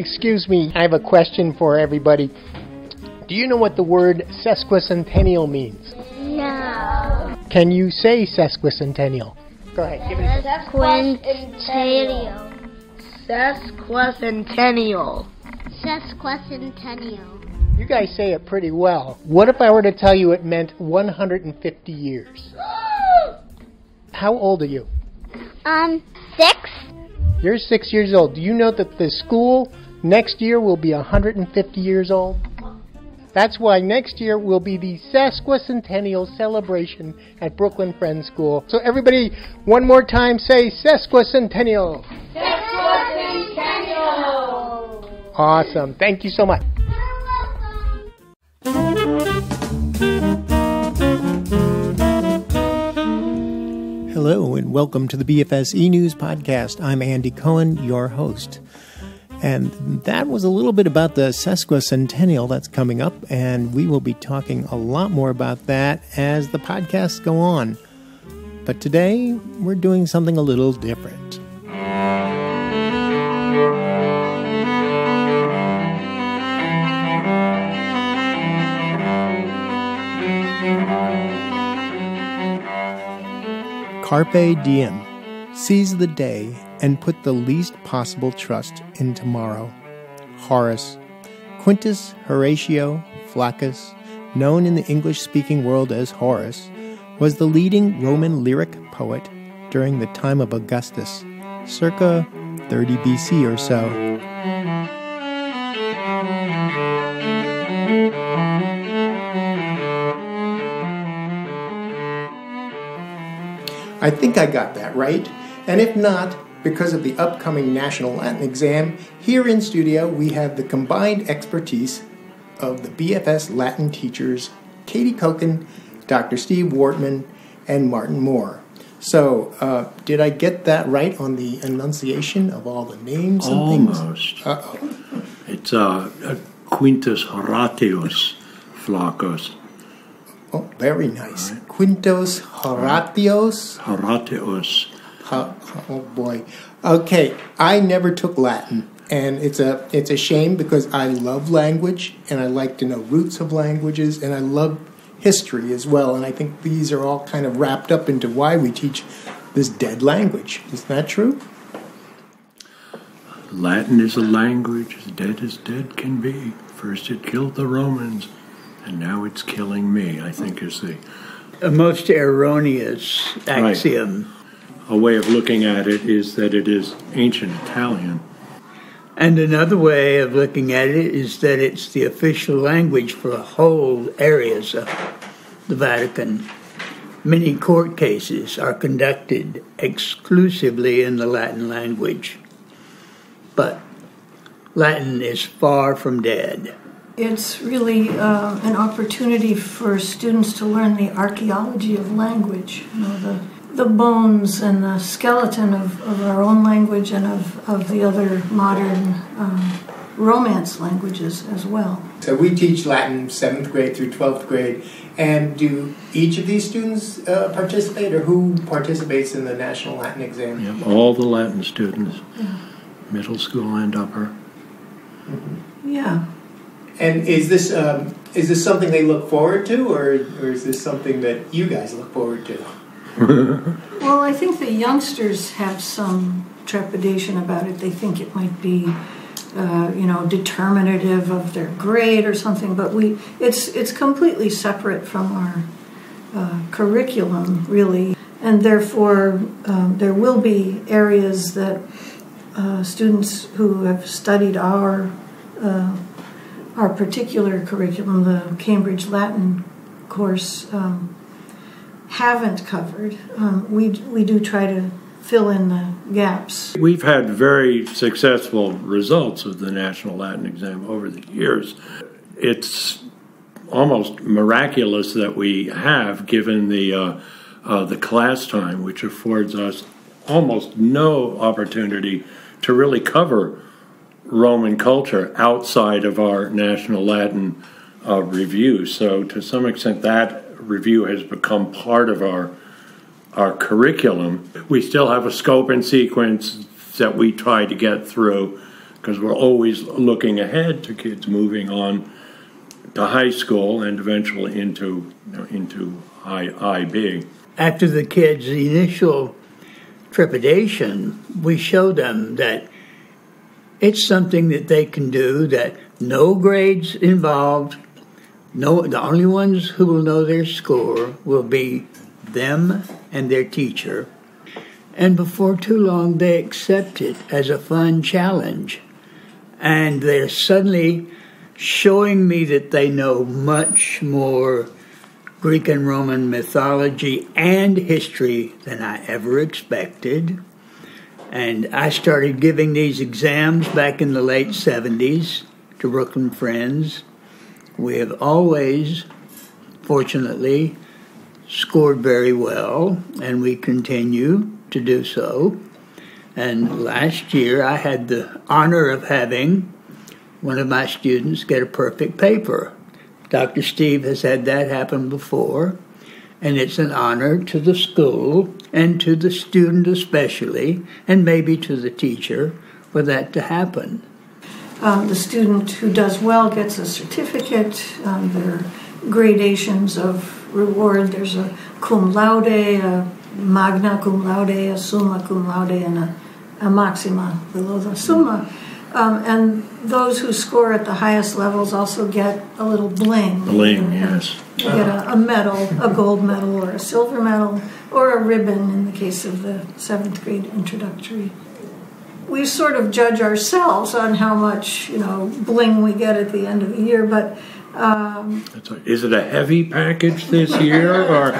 excuse me, I have a question for everybody. Do you know what the word sesquicentennial means? No. Can you say sesquicentennial? Go ahead, give it a Sesquicentennial. Sesquicentennial. Sesquicentennial. You guys say it pretty well. What if I were to tell you it meant 150 years? How old are you? Um, six? You're six years old. Do you know that the school next year will be 150 years old? That's why next year will be the sesquicentennial celebration at Brooklyn Friends School. So everybody, one more time, say sesquicentennial. Sesquicentennial. Awesome. Thank you so much. Hello, and welcome to the BFS E News Podcast. I'm Andy Cohen, your host. And that was a little bit about the sesquicentennial that's coming up, and we will be talking a lot more about that as the podcasts go on. But today, we're doing something a little different. Carpe diem. Seize the day and put the least possible trust in tomorrow. Horace. Quintus Horatio Flaccus, known in the English speaking world as Horace, was the leading Roman lyric poet during the time of Augustus, circa 30 BC or so. I think I got that right. And if not, because of the upcoming National Latin exam, here in studio we have the combined expertise of the BFS Latin teachers Katy Koken, Dr. Steve Wortman, and Martin Moore. So, uh, did I get that right on the enunciation of all the names and Almost. things? Uh-oh. It's uh, uh, Quintus Horatius Flaccus. Oh, very nice. Quintus Horatius. Horatius. Oh, oh boy. Okay, I never took Latin, and it's a it's a shame because I love language and I like to know roots of languages and I love history as well. And I think these are all kind of wrapped up into why we teach this dead language. Is that true? Latin is a language as dead as dead can be. First it killed the Romans, and now it's killing me, I think is the A most erroneous axiom. A way of looking at it is that it is ancient Italian. And another way of looking at it is that it's the official language for whole areas of the Vatican. Many court cases are conducted exclusively in the Latin language. But Latin is far from dead. It's really uh, an opportunity for students to learn the archaeology of language, you know, the, the bones and the skeleton of, of our own language and of, of the other modern um, Romance languages as well. So we teach Latin seventh grade through twelfth grade, and do each of these students uh, participate, or who participates in the National Latin exam? Yep, all the Latin students, middle school and upper. Yeah. And is this um, is this something they look forward to, or or is this something that you guys look forward to? Well, I think the youngsters have some trepidation about it. They think it might be, uh, you know, determinative of their grade or something. But we, it's it's completely separate from our uh, curriculum, really, and therefore um, there will be areas that uh, students who have studied our uh, our particular curriculum, the Cambridge Latin course. Um, haven't covered. Um, we we do try to fill in the gaps. We've had very successful results of the National Latin exam over the years. It's almost miraculous that we have, given the uh, uh, the class time, which affords us almost no opportunity to really cover Roman culture outside of our National Latin uh, review. So, to some extent, that review has become part of our our curriculum. We still have a scope and sequence that we try to get through because we're always looking ahead to kids moving on to high school and eventually into you know, into I, IB. After the kids' initial trepidation, we show them that it's something that they can do, that no grades involved, no the only ones who will know their score will be them and their teacher. And before too long they accept it as a fun challenge. And they're suddenly showing me that they know much more Greek and Roman mythology and history than I ever expected. And I started giving these exams back in the late 70s to Brooklyn Friends. We have always, fortunately, scored very well, and we continue to do so. And last year, I had the honor of having one of my students get a perfect paper. Dr. Steve has had that happen before, and it's an honor to the school and to the student especially, and maybe to the teacher, for that to happen. Um, the student who does well gets a certificate. Um, there are gradations of reward. There's a cum laude, a magna cum laude, a summa cum laude, and a, a maxima below the summa. Um, and those who score at the highest levels also get a little bling. Bling, yes. You get a, a medal, a gold medal, or a silver medal, or a ribbon in the case of the seventh grade introductory. We sort of judge ourselves on how much you know bling we get at the end of the year, but um, Is it a heavy package this year, or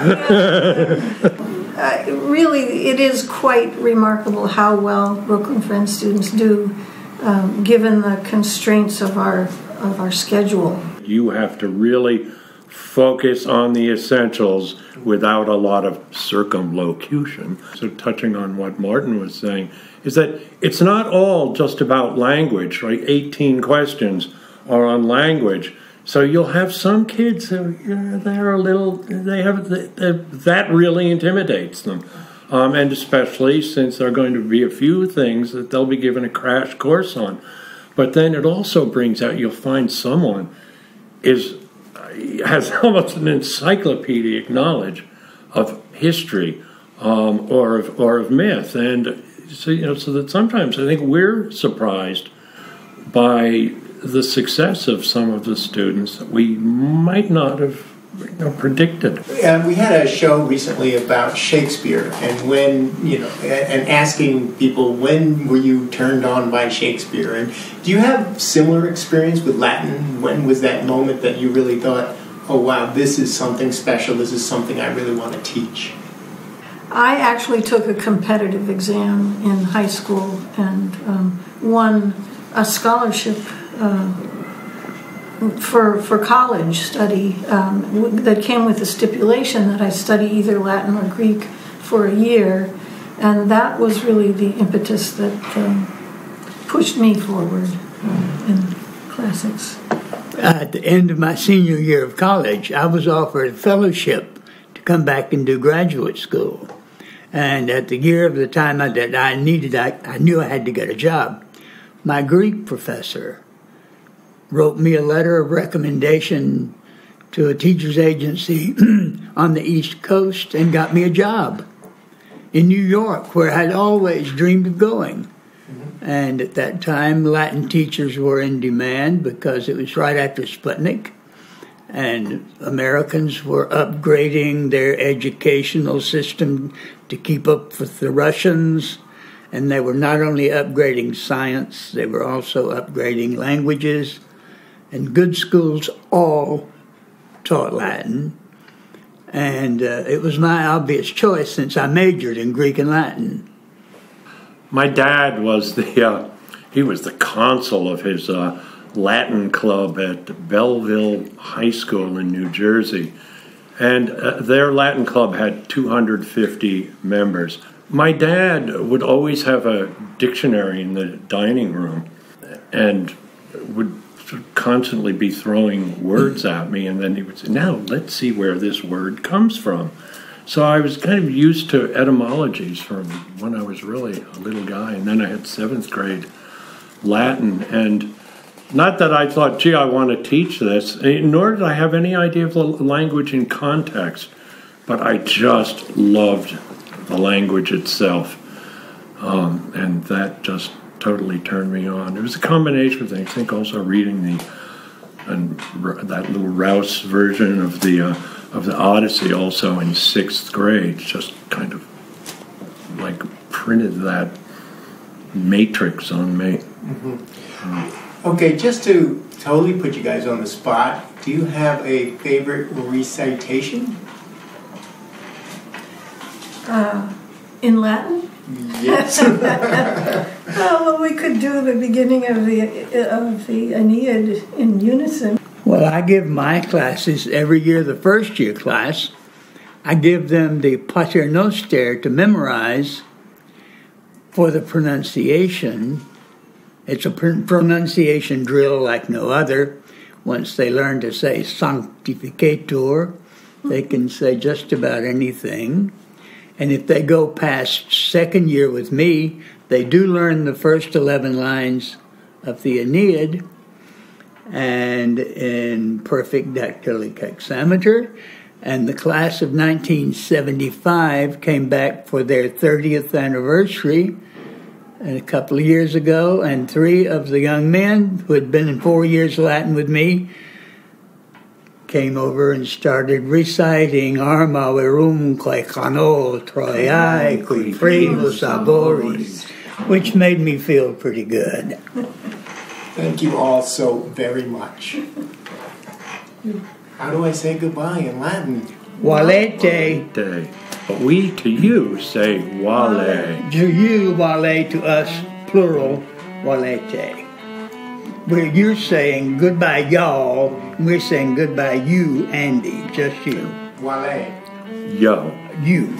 uh, really it is quite remarkable how well Brooklyn Friends students do, um, given the constraints of our of our schedule. you have to really focus on the essentials without a lot of circumlocution? So, touching on what Martin was saying, is that it's not all just about language, right? 18 questions are on language. So you'll have some kids who you know, they're a little they have that really intimidates them, um, and especially since there are going to be a few things that they'll be given a crash course on. But then it also brings out you'll find someone is has almost an encyclopedic knowledge of history um, or of or of myth, and so you know so that sometimes I think we're surprised by the success of some of the students that we might not have you know, predicted. Uh, we had a show recently about Shakespeare and when, you know, and asking people when were you turned on by Shakespeare? And do you have similar experience with Latin? When was that moment that you really thought, oh wow, this is something special, this is something I really want to teach? I actually took a competitive exam in high school and um, won a scholarship uh, for for college study um, that came with a stipulation that I study either Latin or Greek for a year, and that was really the impetus that um, pushed me forward uh, in classics. At the end of my senior year of college, I was offered a fellowship to come back and do graduate school. And at the year of the time that I needed, I, I knew I had to get a job. My Greek professor wrote me a letter of recommendation to a teacher's agency on the East Coast and got me a job in New York, where I'd always dreamed of going. Mm-hmm. And at that time, Latin teachers were in demand because it was right after Sputnik, and Americans were upgrading their educational system to keep up with the Russians. And they were not only upgrading science, they were also upgrading languages and good schools all taught Latin. And uh, it was my obvious choice since I majored in Greek and Latin. My dad was the uh, he was the consul of his uh, Latin club at Belleville High School in New Jersey, and uh, their Latin club had 250 members. My dad would always have a dictionary in the dining room, and would constantly be throwing words at me, and then he would say, "Now let's see where this word comes from." So I was kind of used to etymologies from when I was really a little guy, and then I had seventh grade Latin. And not that I thought, gee, I want to teach this, eh, nor did I have any idea of the language in context, but I just loved the language itself. Um, and that just totally turned me on. It was a combination of things. I think also reading the and that little Rouse version of the uh, of the Odyssey also in sixth grade just kind of like printed that matrix on me. Mm-hmm. Okay, just to totally put you guys on the spot, do you have a favorite recitation? Uh, in Latin? Yes. well, we could do the beginning of the of the Aeneid in unison. Well, I give my classes every year, the first year class, I give them the Paternoster to memorize for the pronunciation. It's a pronunciation drill like no other. Once they learn to say sanctificetur, they can say just about anything. And if they go past second year with me, they do learn the first 11 lines of the Aeneid and in perfect dactylic hexameter. And the class of 1975 came back for their 30th anniversary a couple of years ago, and three of the young men who had been in four years Latin with me came over and started reciting Arma virumque cano Troiae qui primus ab oris, which made me feel pretty good. Thank you all so very much. How do I say goodbye in Latin? Valete. But we to you say vale. To you, vale, to us, plural, valete where you're saying goodbye, y'all, and we're saying goodbye, you, Andy, just you. Vale. Yo. You.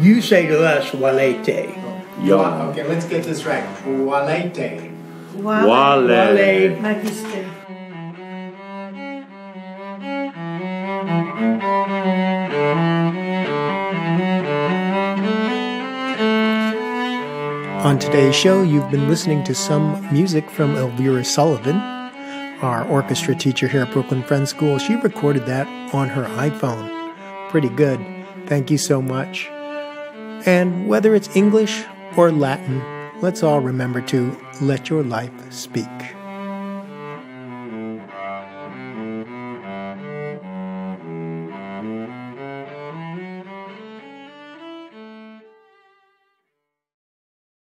You say to us, valete. Yo. Okay, let's get this right. Valete. Vale. Vale. Magister. On today's show, you've been listening to some music from Elvira Sullivan, our orchestra teacher here at Brooklyn Friends School. She recorded that on her iPhone. Pretty good. Thank you so much. And whether it's English or Latin, let's all remember to let your life speak.